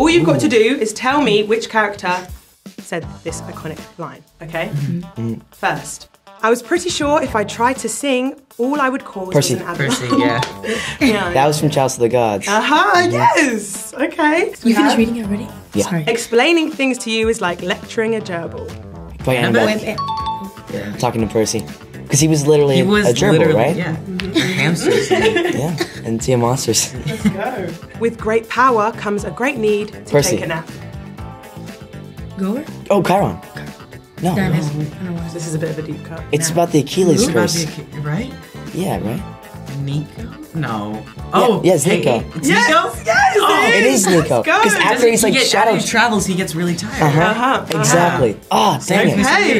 All you've got to do is tell me which character said this iconic line, okay? Mm-hmm. First, I was pretty sure if I tried to sing, all I would cause Percy. was an avalanche. Percy, yeah. yeah. That was from Chalice of the Gods. Aha, yes! Okay. You Yeah. finished reading it already? Yeah. Sorry. Explaining things to you is like lecturing a gerbil. By Annabeth. Wait, wait. yeah. Talking to Percy. Because he was literally He a- was a gerbil, literally, right? yeah. Hamsters. Yeah. And Sea of Monsters. With great power comes a great need to Percy. take a nap. Goer? Oh, Chiron. No. Damn it. I don't know why. This is a bit of a deep cut. It's about the Achilles Who? About curse. the Achi- Right? Yeah, right? Nico? No. Oh, yeah, it's hey, Nico. It's Yes, Nico? yes, Oh, it It is Nico. Because after Doesn't he's he like get, shadow. after he travels, he gets really tired. Uh-huh. Uh-huh, uh-huh. Exactly. Ah, dang it. Hey,